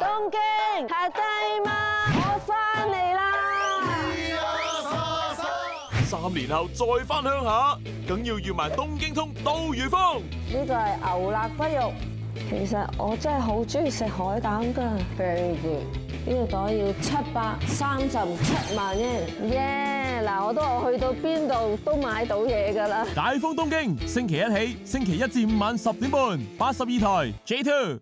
东京，阿爹妈，我翻嚟啦！三年后再翻乡下，梗要预埋东京通到如风。呢个系牛肋骨肉，其实我真系好中意食海胆噶。Very good，呢个袋要七百三十七万 y 耶！嗱，我都去到边度都买到嘢噶啦。大封东京，星期一起，星期一至五晚十点半，八十二台 J Two。